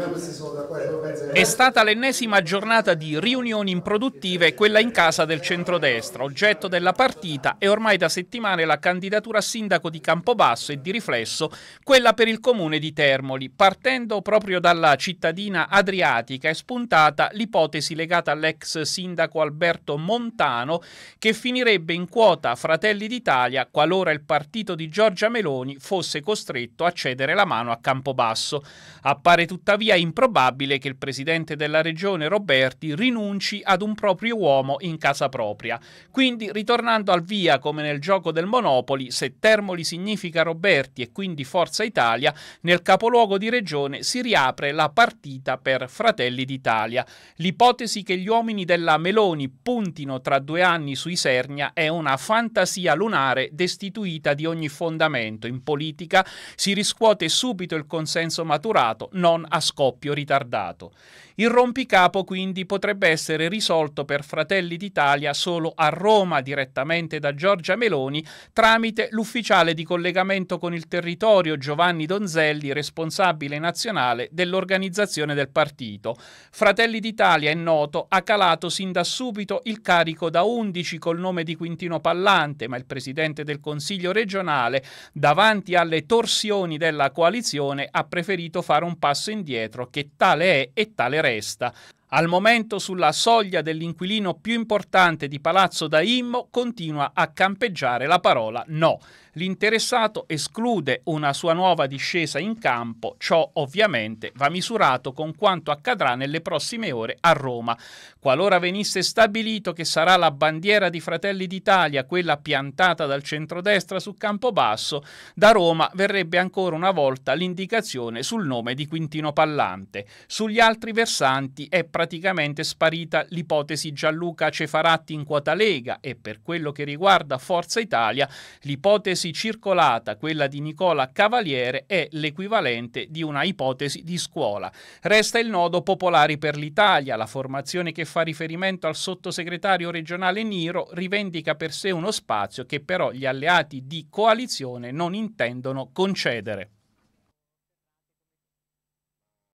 Okay. È stata l'ennesima giornata di riunioni improduttive quella in casa del centrodestra. Oggetto della partita è ormai da settimane la candidatura a sindaco di Campobasso e di riflesso quella per il comune di Termoli. Partendo proprio dalla cittadina adriatica è spuntata l'ipotesi legata all'ex sindaco Alberto Montano che finirebbe in quota Fratelli d'Italia qualora il partito di Giorgia Meloni fosse costretto a cedere la mano a Campobasso. Appare tuttavia improbabile che il presidente della regione Roberti rinunci ad un proprio uomo in casa propria. Quindi, ritornando al via come nel gioco del Monopoli, se Termoli significa Roberti e quindi Forza Italia, nel capoluogo di regione si riapre la partita per Fratelli d'Italia. L'ipotesi che gli uomini della Meloni puntino tra due anni su Isernia è una fantasia lunare destituita di ogni fondamento. In politica si riscuote subito il consenso maturato, non a scoppio ritardato. Il rompicapo quindi potrebbe essere risolto per Fratelli d'Italia solo a Roma direttamente da Giorgia Meloni tramite l'ufficiale di collegamento con il territorio Giovanni Donzelli, responsabile nazionale dell'organizzazione del partito. Fratelli d'Italia è noto, ha calato sin da subito il carico da 11 col nome di Quintino Pallante, ma il presidente del Consiglio regionale, davanti alle torsioni della coalizione, ha preferito fare un passo indietro che tale è e tale resta. Al momento sulla soglia dell'inquilino più importante di Palazzo da Immo continua a campeggiare la parola no. L'interessato esclude una sua nuova discesa in campo, ciò ovviamente va misurato con quanto accadrà nelle prossime ore a Roma. Qualora venisse stabilito che sarà la bandiera di Fratelli d'Italia quella piantata dal centrodestra su Campobasso, da Roma verrebbe ancora una volta l'indicazione sul nome di Quintino Pallante. Sugli altri versanti è praticamente sparita l'ipotesi Gianluca Cefaratti in quota Lega e per quello che riguarda Forza Italia l'ipotesi ipotesi circolata, quella di Nicola Cavaliere, è l'equivalente di una ipotesi di scuola. Resta il nodo Popolari per l'Italia, la formazione che fa riferimento al sottosegretario regionale Niro rivendica per sé uno spazio che però gli alleati di coalizione non intendono concedere.